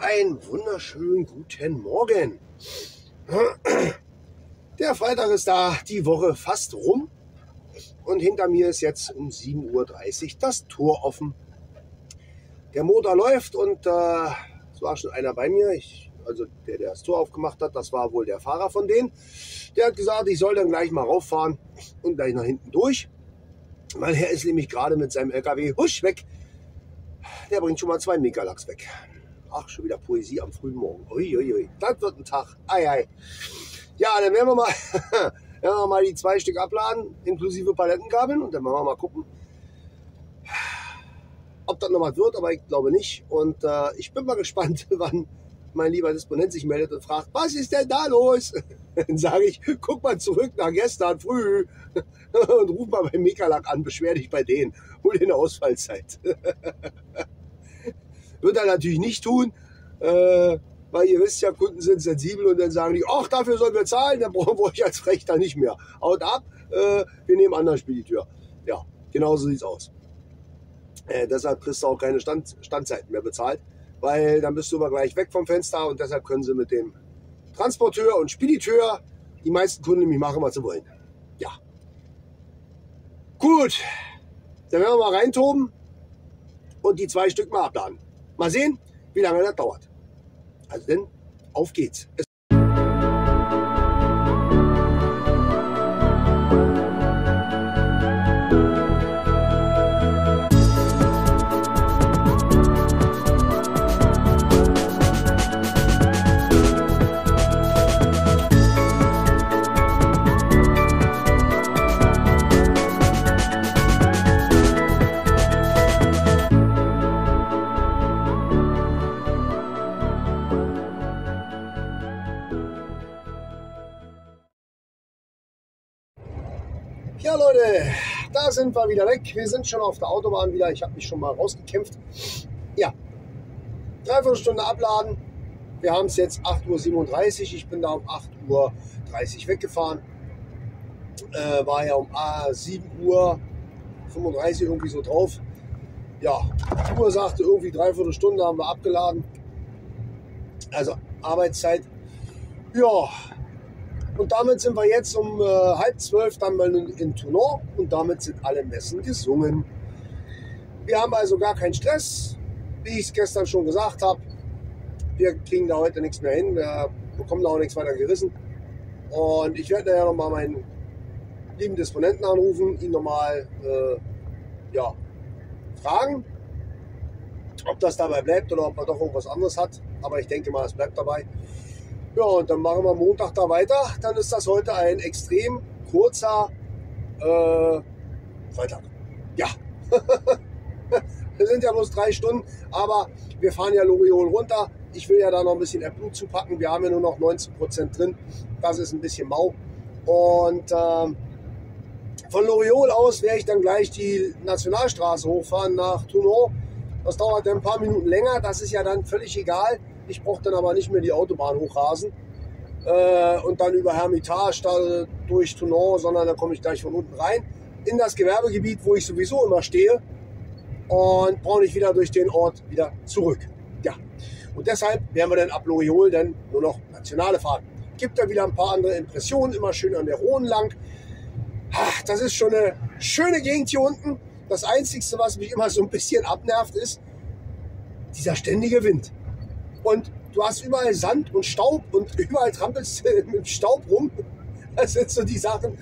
Einen wunderschönen guten Morgen. Der Freitag ist da, die Woche fast rum. Und hinter mir ist jetzt um 7.30 Uhr das Tor offen. Der Motor läuft und äh, es war schon einer bei mir. Ich, also der, der das Tor aufgemacht hat, das war wohl der Fahrer von denen. Der hat gesagt, ich soll dann gleich mal rauffahren und gleich nach hinten durch. Weil er ist nämlich gerade mit seinem LKW husch weg. Der bringt schon mal zwei Megalachs weg. Ach, schon wieder Poesie am frühen Morgen. Uiuiui, ui. das wird ein Tag. Ei, ei. Ja, dann werden wir mal, werden wir mal die zwei Stück abladen, inklusive Palettenkabeln. Und dann werden wir mal gucken, ob das noch was wird, aber ich glaube nicht. Und äh, ich bin mal gespannt, wann mein lieber Disponent sich meldet und fragt, was ist denn da los? Dann sage ich, guck mal zurück nach gestern früh und ruf mal beim Mekalak an, beschwer dich bei denen. Hol dir eine Ausfallzeit. Wird er natürlich nicht tun, äh, weil ihr wisst ja, Kunden sind sensibel und dann sagen die, ach, dafür sollen wir zahlen, dann brauchen wir euch als Rechter nicht mehr. Haut ab, äh, wir nehmen anderen Spediteur. Ja, genauso sieht's aus. Äh, deshalb kriegst du auch keine Stand, Standzeiten mehr bezahlt, weil dann bist du immer gleich weg vom Fenster und deshalb können sie mit dem Transporteur und Spediteur die meisten Kunden nämlich machen, was sie wollen. Ja. Gut, dann werden wir mal reintoben und die zwei Stück mal abladen. Mal sehen, wie lange das dauert. Also denn, auf geht's. Es Leute, da sind wir wieder weg. Wir sind schon auf der Autobahn wieder. Ich habe mich schon mal rausgekämpft. Ja, dreiviertel Stunde abladen. Wir haben es jetzt 8.37 Uhr. Ich bin da um 8.30 Uhr weggefahren. Äh, war ja um äh, 7.35 Uhr irgendwie so drauf. Ja, die Uhr sagte irgendwie dreiviertel Stunde haben wir abgeladen. Also Arbeitszeit. Ja, und damit sind wir jetzt um äh, halb zwölf dann mal in, in Toulon und damit sind alle Messen gesungen. Wir haben also gar keinen Stress, wie ich es gestern schon gesagt habe. Wir kriegen da heute nichts mehr hin, wir bekommen da auch nichts weiter gerissen. Und ich werde nachher nochmal meinen lieben Disponenten anrufen, ihn nochmal äh, ja, fragen, ob das dabei bleibt oder ob er doch irgendwas anderes hat. Aber ich denke mal, es bleibt dabei. Ja, und dann machen wir Montag da weiter. Dann ist das heute ein extrem kurzer äh, Freitag. Ja. Wir sind ja bloß drei Stunden, aber wir fahren ja Loriol runter. Ich will ja da noch ein bisschen AdBlue zupacken. Wir haben ja nur noch 19% drin. Das ist ein bisschen mau. Und äh, von Loriol aus werde ich dann gleich die Nationalstraße hochfahren nach Toulon. Das dauert dann ein paar Minuten länger. Das ist ja dann völlig egal. Ich brauche dann aber nicht mehr die Autobahn hochrasen äh, und dann über Hermitage da durch Toulon, sondern da komme ich gleich von unten rein in das Gewerbegebiet, wo ich sowieso immer stehe und brauche nicht wieder durch den Ort wieder zurück. Ja, und deshalb werden wir dann ab Loriol dann nur noch nationale Fahrten. Gibt da wieder ein paar andere Impressionen, immer schön an der Rhone lang. Ach, das ist schon eine schöne Gegend hier unten. Das Einzige, was mich immer so ein bisschen abnervt, ist dieser ständige Wind und du hast überall Sand und Staub und überall trampelst du mit Staub rum. Das sind so die Sachen.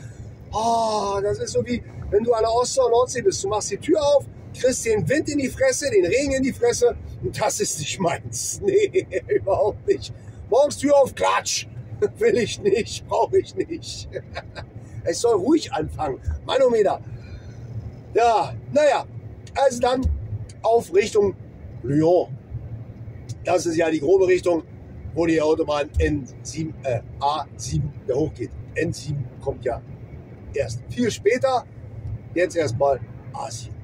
Oh, das ist so wie, wenn du an der Ostsee und Nordsee bist. Du machst die Tür auf, kriegst den Wind in die Fresse, den Regen in die Fresse und das ist nicht meins. Nee, überhaupt nicht. Morgens Tür auf, Klatsch. Will ich nicht, brauche ich nicht. Es soll ruhig anfangen. Manometer. Ja, naja. Also dann auf Richtung Lyon. Das ist ja die grobe Richtung, wo die Autobahn N7, äh, A7 ja hochgeht. N7 kommt ja erst viel später. Jetzt erstmal A7.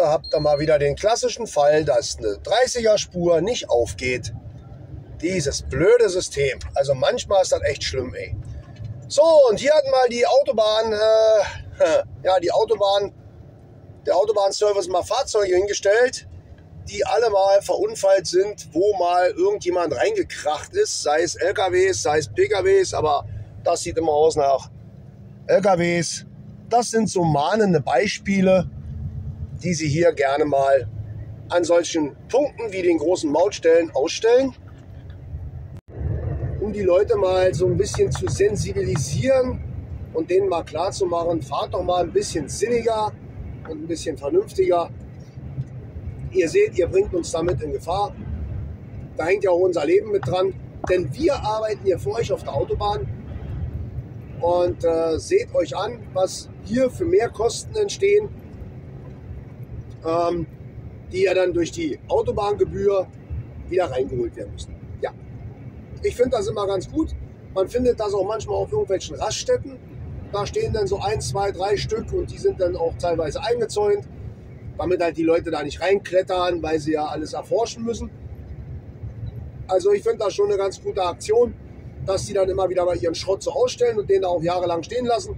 Heute habt ihr mal wieder den klassischen Fall, dass eine 30er-Spur nicht aufgeht. Dieses blöde System. Also manchmal ist das echt schlimm, ey. So, und hier hat mal die Autobahn, äh, ja, die Autobahn, der Autobahnservice mal Fahrzeuge hingestellt, die alle mal verunfallt sind, wo mal irgendjemand reingekracht ist, sei es LKWs, sei es PKWs, aber das sieht immer aus nach LKWs. Das sind so mahnende Beispiele, die Sie hier gerne mal an solchen Punkten wie den großen Mautstellen ausstellen, um die Leute mal so ein bisschen zu sensibilisieren und denen mal klar zu machen, fahrt doch mal ein bisschen sinniger und ein bisschen vernünftiger. Ihr seht, ihr bringt uns damit in Gefahr. Da hängt ja auch unser Leben mit dran, denn wir arbeiten hier für euch auf der Autobahn und äh, seht euch an, was hier für Mehrkosten entstehen ähm, die ja dann durch die Autobahngebühr wieder reingeholt werden müssen. Ja, ich finde das immer ganz gut. Man findet das auch manchmal auf irgendwelchen Raststätten. Da stehen dann so ein, zwei, drei Stück und die sind dann auch teilweise eingezäunt, damit halt die Leute da nicht reinklettern, weil sie ja alles erforschen müssen. Also ich finde das schon eine ganz gute Aktion, dass die dann immer wieder mal ihren Schrott so ausstellen und den da auch jahrelang stehen lassen.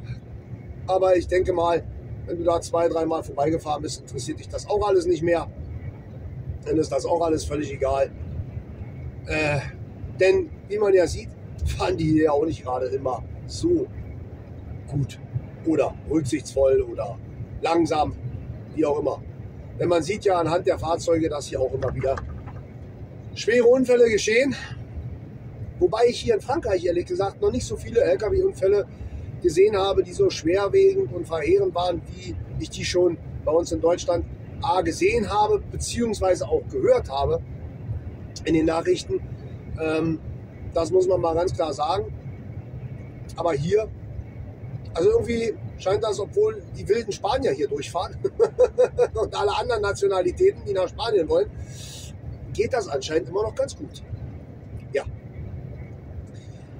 Aber ich denke mal, wenn du da zwei, dreimal vorbeigefahren bist, interessiert dich das auch alles nicht mehr. Dann ist das auch alles völlig egal. Äh, denn wie man ja sieht, fahren die hier auch nicht gerade immer so gut oder rücksichtsvoll oder langsam, wie auch immer. Denn man sieht ja anhand der Fahrzeuge, dass hier auch immer wieder schwere Unfälle geschehen. Wobei ich hier in Frankreich ehrlich gesagt noch nicht so viele Lkw-Unfälle gesehen habe, die so schwerwiegend und verheerend waren, wie ich die schon bei uns in Deutschland A gesehen habe, beziehungsweise auch gehört habe in den Nachrichten. Ähm, das muss man mal ganz klar sagen. Aber hier, also irgendwie scheint das, obwohl die wilden Spanier hier durchfahren und alle anderen Nationalitäten, die nach Spanien wollen, geht das anscheinend immer noch ganz gut. Ja.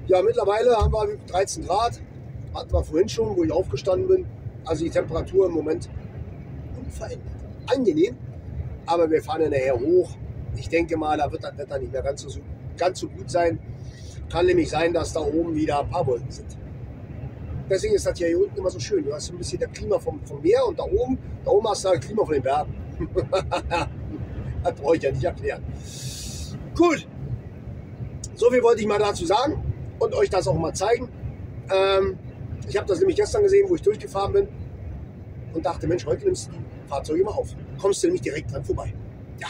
Ja, mittlerweile haben wir 13 Grad hatten wir vorhin schon, wo ich aufgestanden bin. Also die Temperatur im Moment unverändert. Angenehm, aber wir fahren ja nachher hoch. Ich denke mal, da wird das Wetter nicht mehr ganz so, ganz so gut sein. Kann nämlich sein, dass da oben wieder ein paar Wolken sind. Deswegen ist das hier, unten immer so schön. Du hast ein bisschen das Klima vom, vom Meer und da oben, da oben hast du das Klima von den Bergen. das brauche ich ja nicht erklären. Gut. So viel wollte ich mal dazu sagen und euch das auch mal zeigen. Ähm, ich habe das nämlich gestern gesehen, wo ich durchgefahren bin und dachte, Mensch, heute nimmst du die Fahrzeuge mal auf. Kommst du nämlich direkt dran vorbei. Ja.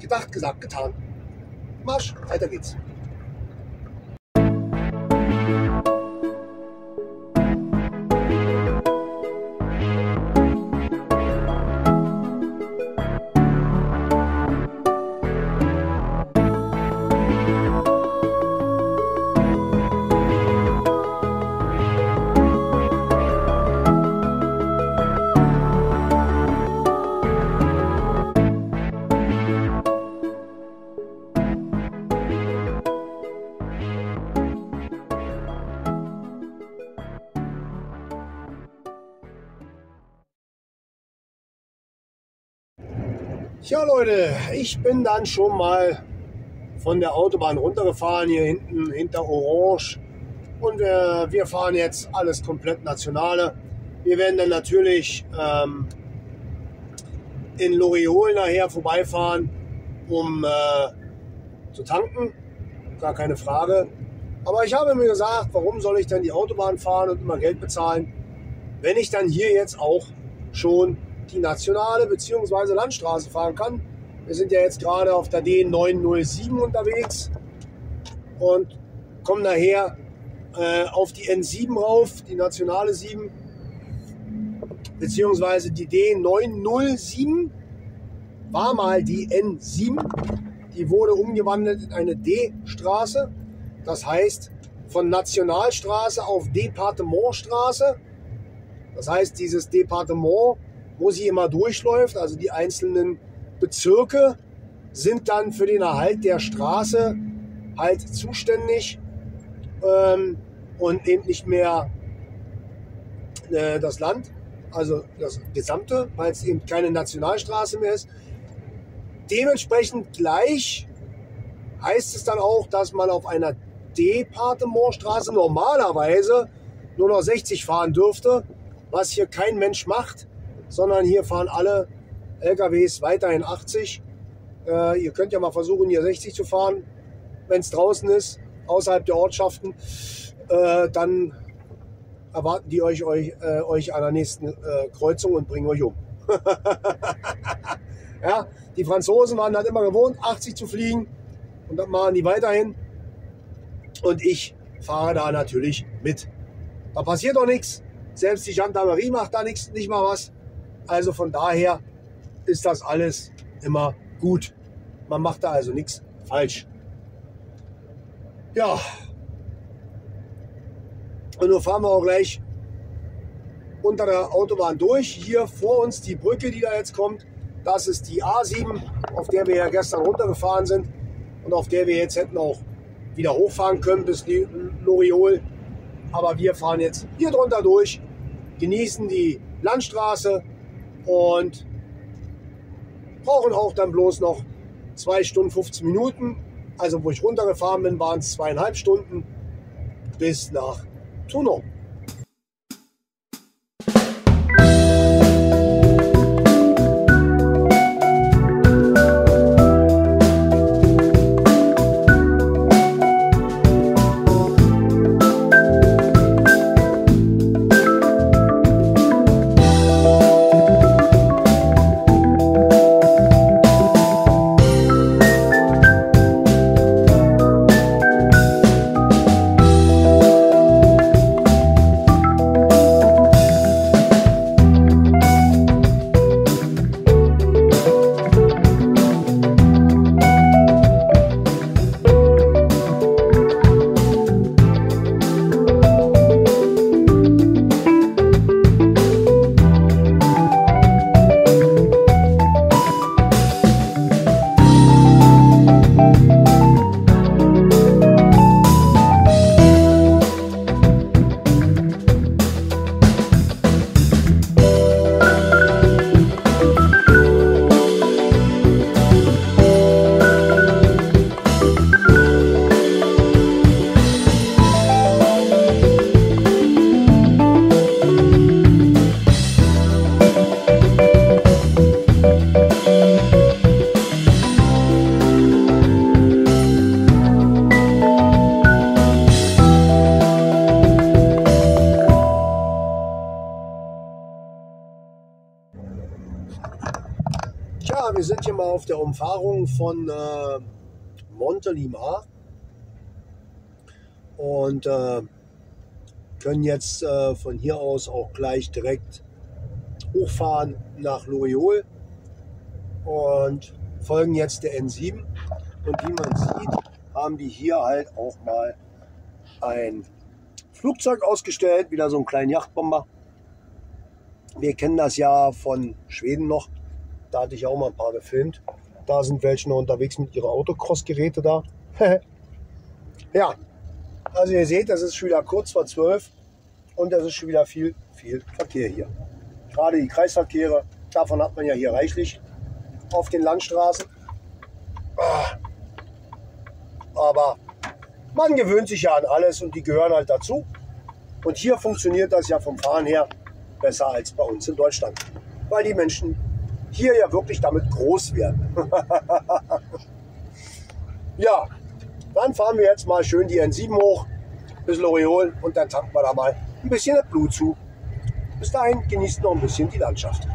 Gedacht, gesagt, getan. Marsch, weiter geht's. Leute, ich bin dann schon mal von der Autobahn runtergefahren, hier hinten hinter Orange. Und wir, wir fahren jetzt alles komplett Nationale. Wir werden dann natürlich ähm, in Loriol nachher vorbeifahren, um äh, zu tanken. Gar keine Frage. Aber ich habe mir gesagt, warum soll ich dann die Autobahn fahren und immer Geld bezahlen, wenn ich dann hier jetzt auch schon die nationale bzw. Landstraße fahren kann. Wir sind ja jetzt gerade auf der D907 unterwegs und kommen nachher äh, auf die N7 rauf, die nationale 7, beziehungsweise die D907 war mal die N7. Die wurde umgewandelt in eine D-Straße. Das heißt, von Nationalstraße auf Departementstraße. Das heißt, dieses Departement wo sie immer durchläuft. Also die einzelnen Bezirke sind dann für den Erhalt der Straße halt zuständig ähm, und eben nicht mehr äh, das Land. also das gesamte, weil es eben keine Nationalstraße mehr ist. Dementsprechend gleich heißt es dann auch, dass man auf einer Departementstraße normalerweise nur noch 60 fahren dürfte, was hier kein Mensch macht, sondern hier fahren alle LKWs weiterhin 80. Äh, ihr könnt ja mal versuchen, hier 60 zu fahren, wenn es draußen ist, außerhalb der Ortschaften. Äh, dann erwarten die euch, euch, äh, euch an der nächsten äh, Kreuzung und bringen euch um. ja, die Franzosen waren dann immer gewohnt, 80 zu fliegen und das machen die weiterhin. Und ich fahre da natürlich mit. Da passiert doch nichts. Selbst die Gendarmerie macht da nichts, nicht mal was. Also von daher ist das alles immer gut. Man macht da also nichts falsch. Ja. Und nun fahren wir auch gleich unter der Autobahn durch. Hier vor uns die Brücke, die da jetzt kommt. Das ist die A7, auf der wir ja gestern runtergefahren sind und auf der wir jetzt hätten auch wieder hochfahren können bis Loriol. Aber wir fahren jetzt hier drunter durch, genießen die Landstraße und brauchen auch dann bloß noch 2 Stunden 15 Minuten. Also wo ich runtergefahren bin, waren es zweieinhalb Stunden bis nach Tonon. Auf der Umfahrung von äh, Montelimar und äh, können jetzt äh, von hier aus auch gleich direkt hochfahren nach Loriol und folgen jetzt der N7. Und wie man sieht, haben die hier halt auch mal ein Flugzeug ausgestellt, wieder so einen kleinen Yachtbomber. Wir kennen das ja von Schweden noch. Da hatte ich auch mal ein paar gefilmt. Da sind welche noch unterwegs mit ihren Autocross-Geräte da. ja, also ihr seht, das ist schon wieder kurz vor zwölf und es ist schon wieder viel, viel Verkehr hier. Gerade die Kreisverkehre, davon hat man ja hier reichlich auf den Landstraßen. Ah. Aber man gewöhnt sich ja an alles und die gehören halt dazu. Und hier funktioniert das ja vom Fahren her besser als bei uns in Deutschland. Weil die Menschen hier ja wirklich damit groß werden. ja, dann fahren wir jetzt mal schön die N7 hoch bis Loriol und dann tanken wir da mal ein bisschen Blut zu. Bis dahin genießt noch ein bisschen die Landschaft.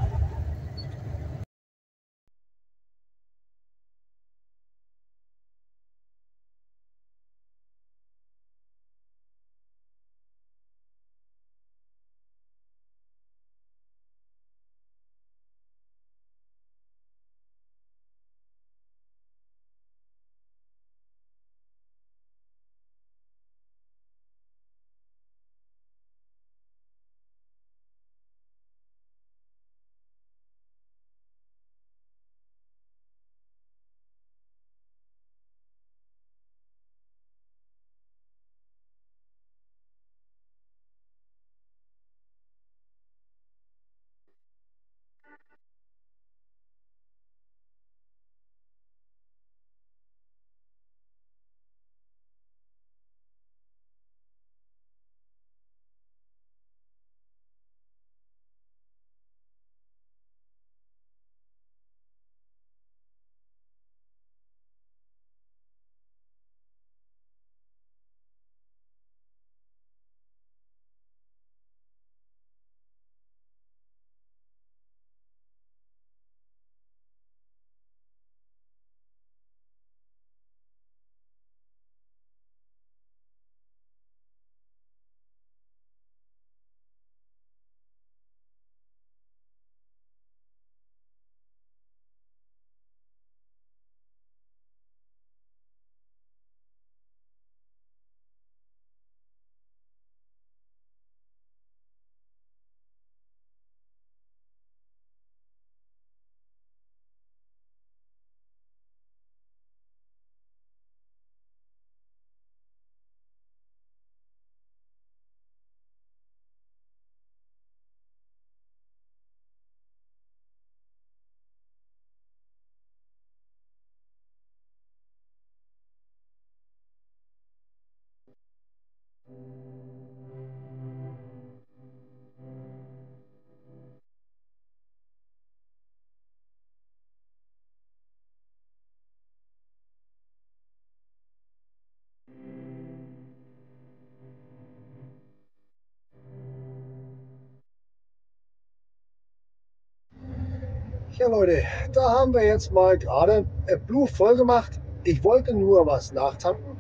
Leute, da haben wir jetzt mal gerade Blue voll gemacht. Ich wollte nur was nachtanken.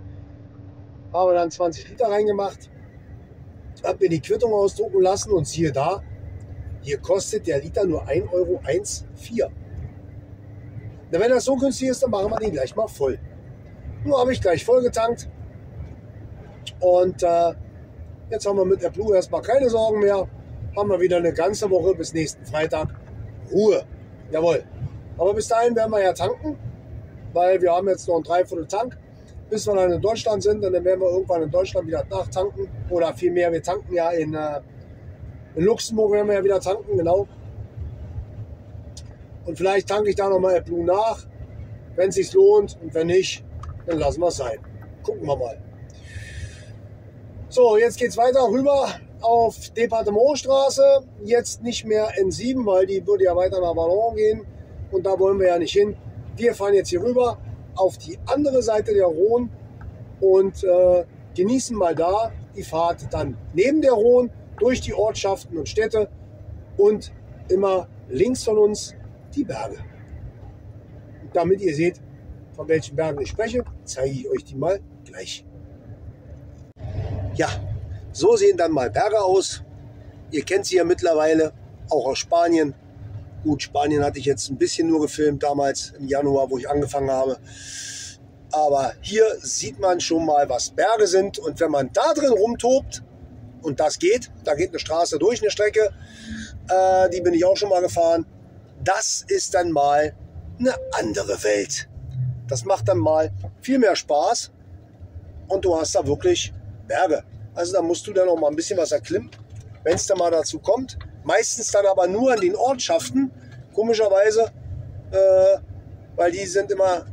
Habe dann 20 Liter reingemacht. Habe mir die Quittung ausdrucken lassen und siehe da, hier kostet der Liter nur 1,14 Euro. Na, wenn das so günstig ist, dann machen wir den gleich mal voll. Nur habe ich gleich voll getankt. Und äh, jetzt haben wir mit der Blue erstmal keine Sorgen mehr. Haben wir wieder eine ganze Woche bis nächsten Freitag Ruhe. Jawohl. Aber bis dahin werden wir ja tanken, weil wir haben jetzt noch ein Dreiviertel Tank. Bis wir dann in Deutschland sind, dann werden wir irgendwann in Deutschland wieder nachtanken. Oder vielmehr, wir tanken ja in, äh, in Luxemburg, werden wir ja wieder tanken, genau. Und vielleicht tanke ich da nochmal Blue nach, wenn es sich lohnt. Und wenn nicht, dann lassen wir es sein. Gucken wir mal. So, jetzt geht es weiter rüber auf Departementstraße. Jetzt nicht mehr N7, weil die würde ja weiter nach Ballon gehen. Und da wollen wir ja nicht hin. Wir fahren jetzt hier rüber auf die andere Seite der Rhone und äh, genießen mal da die Fahrt dann neben der Rhone durch die Ortschaften und Städte und immer links von uns die Berge. Damit ihr seht, von welchen Bergen ich spreche, zeige ich euch die mal gleich. Ja, so sehen dann mal Berge aus. Ihr kennt sie ja mittlerweile, auch aus Spanien. Gut, Spanien hatte ich jetzt ein bisschen nur gefilmt damals im Januar, wo ich angefangen habe. Aber hier sieht man schon mal, was Berge sind. Und wenn man da drin rumtobt, und das geht, da geht eine Straße durch, eine Strecke, äh, die bin ich auch schon mal gefahren. Das ist dann mal eine andere Welt. Das macht dann mal viel mehr Spaß und du hast da wirklich Berge. Also da musst du dann noch mal ein bisschen was erklimmen, wenn es dann mal dazu kommt. Meistens dann aber nur an den Ortschaften, komischerweise, äh, weil die sind immer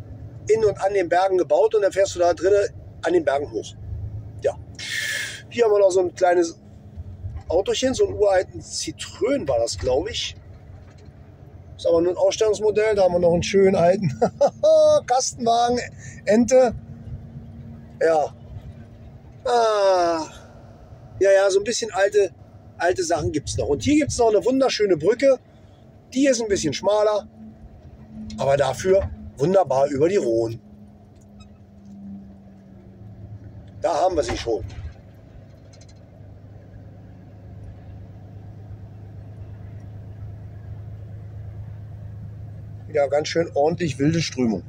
in und an den Bergen gebaut und dann fährst du da drinnen an den Bergen hoch. Ja. Hier haben wir noch so ein kleines Autochen, so ein uralten Citroën war das, glaube ich. Ist aber nur ein Ausstellungsmodell. Da haben wir noch einen schönen alten Kastenwagen, Ente. Ja, Ah, ja, ja, so ein bisschen alte, alte Sachen gibt es noch. Und hier gibt es noch eine wunderschöne Brücke. Die ist ein bisschen schmaler, aber dafür wunderbar über die Rhone. Da haben wir sie schon. Ja, ganz schön ordentlich wilde Strömung.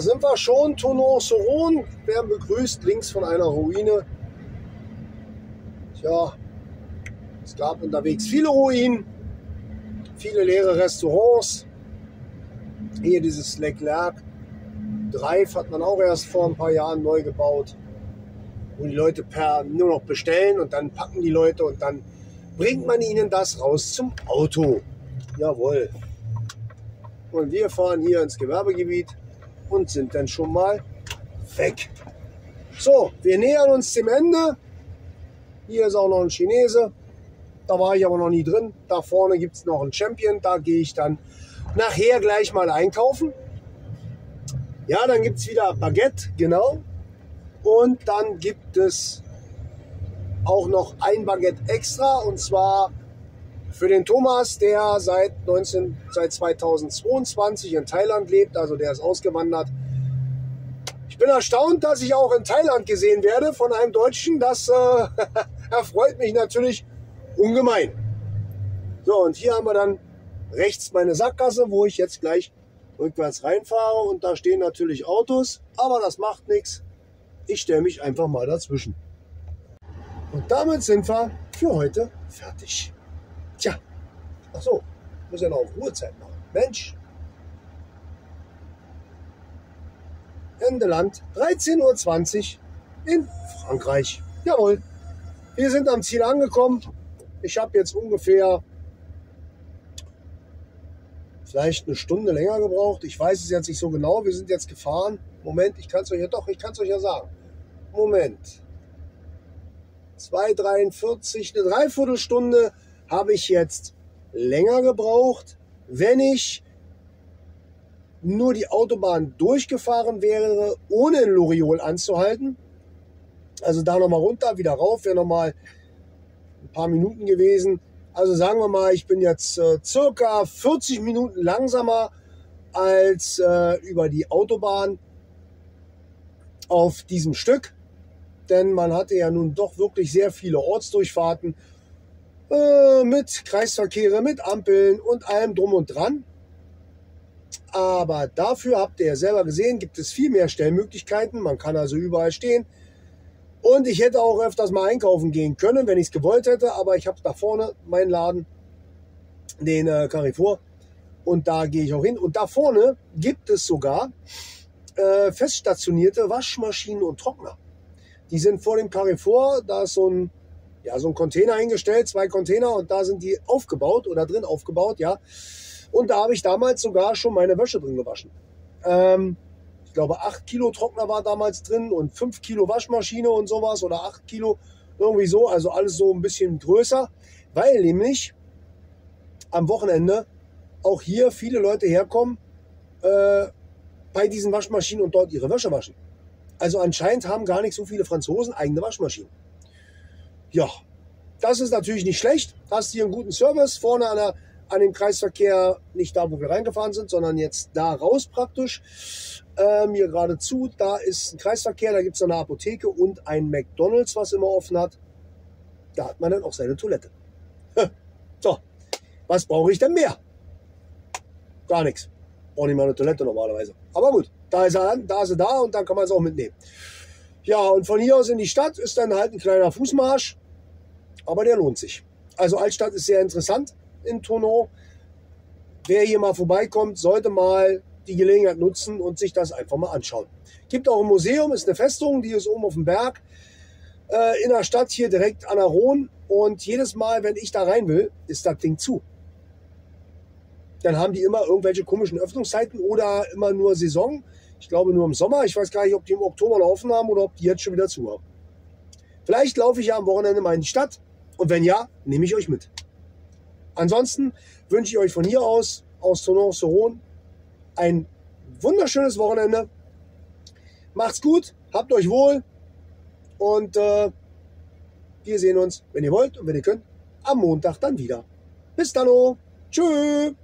Sind wir schon. Tonon-Soron werden begrüßt, links von einer Ruine. Tja, es gab unterwegs viele Ruinen, viele leere Restaurants. Hier dieses Leclerc Drive hat man auch erst vor ein paar Jahren neu gebaut, wo die Leute per nur noch bestellen und dann packen die Leute und dann bringt man ihnen das raus zum Auto. Jawohl. Und wir fahren hier ins Gewerbegebiet und sind dann schon mal weg. So, wir nähern uns dem Ende. Hier ist auch noch ein Chinese. Da war ich aber noch nie drin. Da vorne gibt es noch einen Champion. Da gehe ich dann nachher gleich mal einkaufen. Ja, dann gibt es wieder Baguette, genau. Und dann gibt es auch noch ein Baguette extra. Und zwar für den Thomas, der seit, 19, seit 2022 in Thailand lebt. Also der ist ausgewandert. Ich bin erstaunt, dass ich auch in Thailand gesehen werde von einem Deutschen. Das äh, erfreut mich natürlich ungemein. So, und hier haben wir dann rechts meine Sackgasse, wo ich jetzt gleich rückwärts reinfahre. Und da stehen natürlich Autos, aber das macht nichts. Ich stelle mich einfach mal dazwischen. Und damit sind wir für heute fertig. Ach so, muss ja noch auf Ruhezeit machen. Mensch. Ende Land, 13.20 Uhr in Frankreich. Jawohl, wir sind am Ziel angekommen. Ich habe jetzt ungefähr vielleicht eine Stunde länger gebraucht. Ich weiß es jetzt nicht so genau. Wir sind jetzt gefahren. Moment, ich kann es euch ja doch, ich kann es euch ja sagen. Moment. 2,43, eine Dreiviertelstunde habe ich jetzt länger gebraucht, wenn ich nur die Autobahn durchgefahren wäre, ohne in Loriol anzuhalten. Also da nochmal runter, wieder rauf, wäre nochmal ein paar Minuten gewesen. Also sagen wir mal, ich bin jetzt äh, circa 40 Minuten langsamer als äh, über die Autobahn auf diesem Stück. Denn man hatte ja nun doch wirklich sehr viele Ortsdurchfahrten äh, mit Kreisverkehre, mit Ampeln und allem drum und dran. Aber dafür habt ihr ja selber gesehen, gibt es viel mehr Stellmöglichkeiten. Man kann also überall stehen. Und ich hätte auch öfters mal einkaufen gehen können, wenn ich es gewollt hätte. Aber ich habe da vorne meinen Laden, den äh, Carrefour. Und da gehe ich auch hin. Und da vorne gibt es sogar äh, feststationierte Waschmaschinen und Trockner. Die sind vor dem Carrefour. Da ist so ein, ja, so ein Container hingestellt, zwei Container. Und da sind die aufgebaut oder drin aufgebaut, ja. Und da habe ich damals sogar schon meine Wäsche drin gewaschen. Ähm, ich glaube, 8 Kilo Trockner war damals drin und 5 Kilo Waschmaschine und sowas oder 8 Kilo, irgendwie so. Also alles so ein bisschen größer, weil nämlich am Wochenende auch hier viele Leute herkommen äh, bei diesen Waschmaschinen und dort ihre Wäsche waschen. Also anscheinend haben gar nicht so viele Franzosen eigene Waschmaschinen. Ja, das ist natürlich nicht schlecht. Hast hier einen guten Service vorne an, der, an dem Kreisverkehr, nicht da, wo wir reingefahren sind, sondern jetzt da raus praktisch ähm, hier geradezu, da ist ein Kreisverkehr, da gibt es eine Apotheke und ein McDonalds, was immer offen hat. Da hat man dann auch seine Toilette. so, was brauche ich denn mehr? Gar nichts. Brauche nicht mal eine Toilette normalerweise. Aber gut, da ist er, da ist er da und dann kann man es auch mitnehmen. Ja, und von hier aus in die Stadt ist dann halt ein kleiner Fußmarsch, aber der lohnt sich. Also Altstadt ist sehr interessant in Tonon. Wer hier mal vorbeikommt, sollte mal die Gelegenheit nutzen und sich das einfach mal anschauen. Gibt auch ein Museum, ist eine Festung, die ist oben auf dem Berg äh, in der Stadt hier direkt an der Rhone. Und jedes Mal, wenn ich da rein will, ist das Ding zu. Dann haben die immer irgendwelche komischen Öffnungszeiten oder immer nur Saison. Ich glaube nur im Sommer. Ich weiß gar nicht, ob die im Oktober noch offen haben oder ob die jetzt schon wieder zu haben. Vielleicht laufe ich ja am Wochenende mal in die Stadt. Und wenn ja, nehme ich euch mit. Ansonsten wünsche ich euch von hier aus, aus Tonon-Soron, ein wunderschönes Wochenende. Macht's gut, habt euch wohl und äh, wir sehen uns, wenn ihr wollt und wenn ihr könnt, am Montag dann wieder. Bis dann, oh. tschüss.